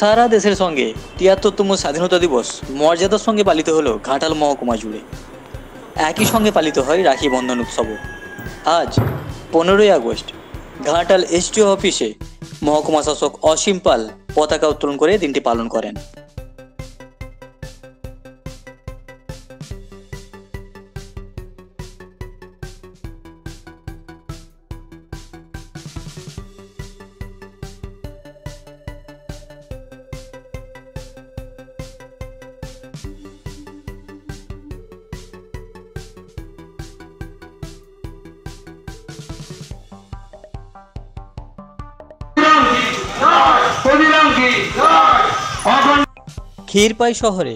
সারা দেশের সঙ্গে তিয়াত্তরতম স্বাধীনতা দিবস মর্যাদার সঙ্গে পালিত হল ঘাটাল মহকুমা জুড়ে। একই সঙ্গে পালিত হয় রাখি বন্ধন উৎসব। আজ পনেরোই আগস্ট ঘাটাল এসডিও অফিসে মহকুমা শাসক অসীম পাল পতাকা উত্তোলন করে দিনটি পালন করেন। ক্ষীরপাই শহরে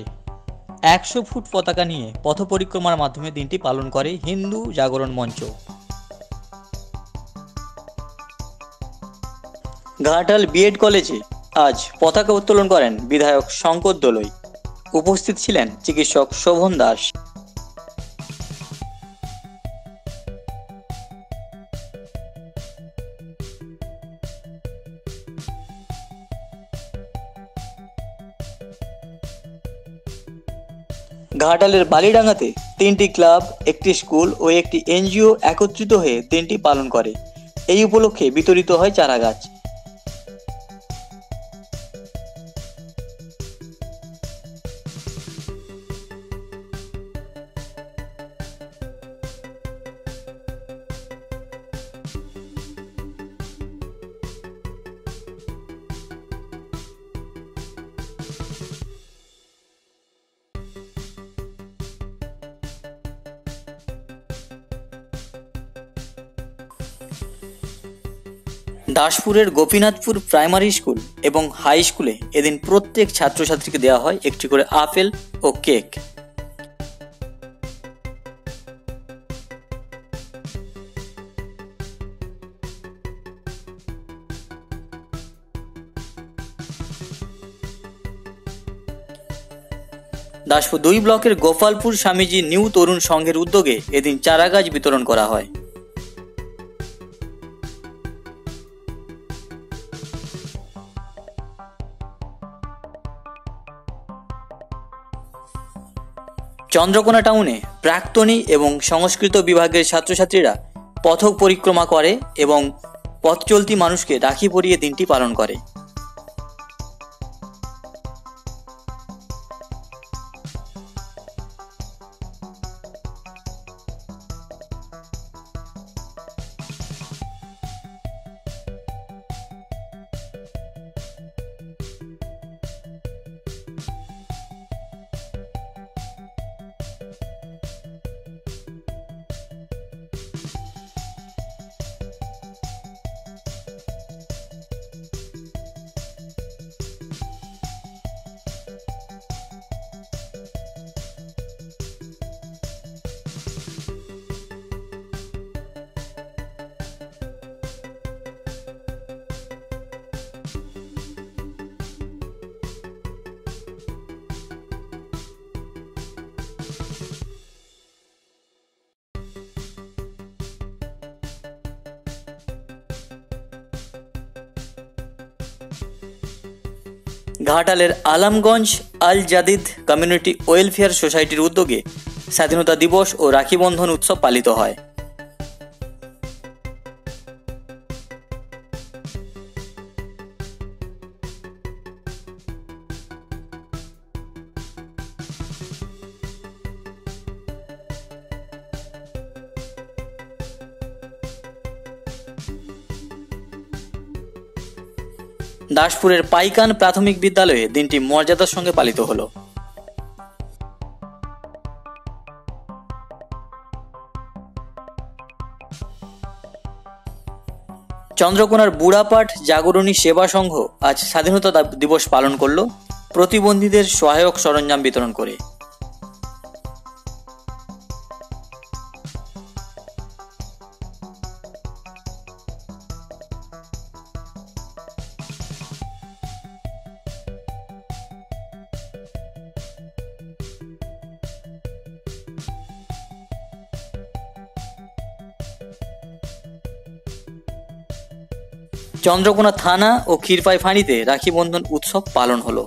একশো ফুট পতাকা নিয়ে পথ পরিক্রমার মাধ্যমে দিনটি পালন করে হিন্দু জাগরণ মঞ্চ। ঘাটাল বিএড কলেজে আজ পতাকা উত্তোলন করেন বিধায়ক শঙ্কর দোলই। উপস্থিত ছিলেন চিকিৎসক শোভন দাস। ঘাটালের বালিডাঙ্গাতে তিনটি ক্লাব, একটি স্কুল ও একটি এনজিও একত্রিত হয়ে দিনটি পালন করে। এই উপলক্ষে বিতরিত হয় চারা গাছ দাসপুরের গোপীনাথপুর প্রাইমারি স্কুল এবং হাই স্কুলে এদিন প্রত্যেক ছাত্রছাত্রীকে দেওয়া হয় একটি করে আপেল ও কেক। দাসপুর দুই ব্লকের গোপালপুর স্বামীজি নিউ তরুণ সংঘের উদ্যোগে এদিন চারাগাছ বিতরণ করা হয়। চন্দ্রকোনা টাউনে প্রাক্তনী এবং সংস্কৃত বিভাগের ছাত্রছাত্রীরা পথক পরিক্রমা করে এবং পথ চলতি মানুষকে রাখি পরিয়ে দিনটি পালন করে। ঘাটালের আলামগঞ্জ আল জাদিদ কমিউনিটি ওয়েলফেয়ার সোসাইটির উদ্যোগে স্বাধীনতা দিবস ও রাখিবন্ধন উৎসব পালিত হয়। দাসপুরের পাইকান প্রাথমিক বিদ্যালয়ে দিনটি মর্যাদার সঙ্গে পালিত হলো। চন্দ্রকোনার বুড়াপাট জাগরণী সেবা সংঘ আজ স্বাধীনতা দিবস পালন করল। প্রতিবন্ধীদের সহায়ক সরঞ্জাম বিতরণ করে। চন্দ্রকোনা থানা ও ক্ষীরপাই ফাঁড়িতে রাখি বন্ধন উৎসব পালন হলো।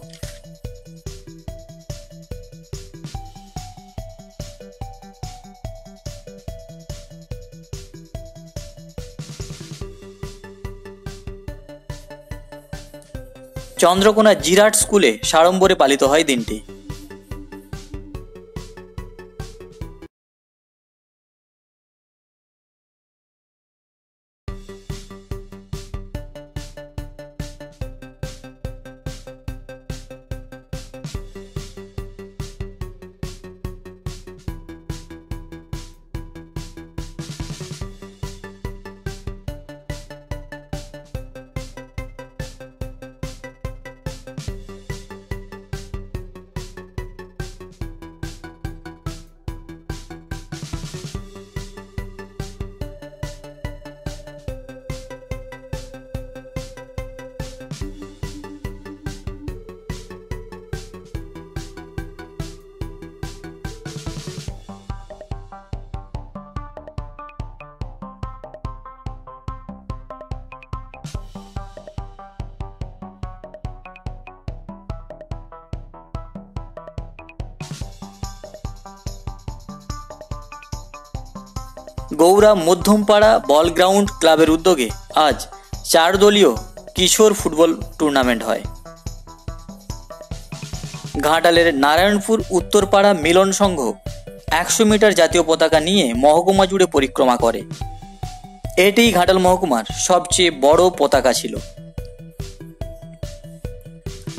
চন্দ্রকোনা জিরাট স্কুলে সাড়ম্বরে পালিত হয় দিনটি। গৌড়া মধ্যমপাড়া বল গ্রাউন্ড ক্লাবের উদ্যোগে আজ চার দলীয় কিশোর ফুটবল টুর্নামেন্ট হয়। ঘাটালের নারায়ণপুর উত্তরপাড়া মিলন সংঘ একশো মিটার জাতীয় পতাকা নিয়ে মহকুমা জুড়ে পরিক্রমা করে। এটিই ঘাটাল মহকুমার সবচেয়ে বড় পতাকা ছিল।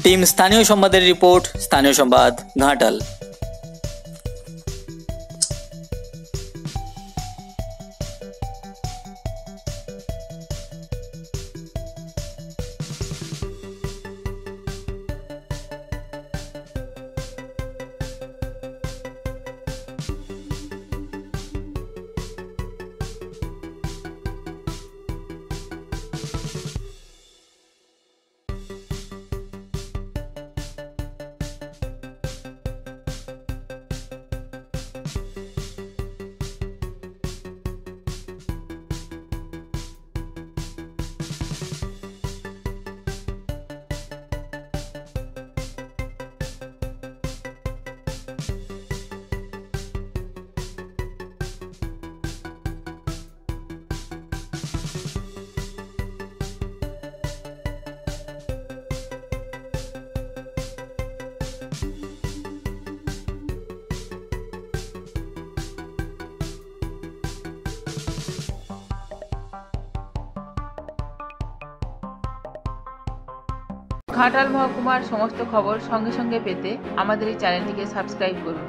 টিম স্থানীয় সংবাদের রিপোর্ট, স্থানীয় সংবাদ, ঘাটাল। ঘাটাল মহকুমার সমস্ত খবর সঙ্গে সঙ্গে পেতে আমাদের এই চ্যানেলটিকে সাবস্ক্রাইব করুন।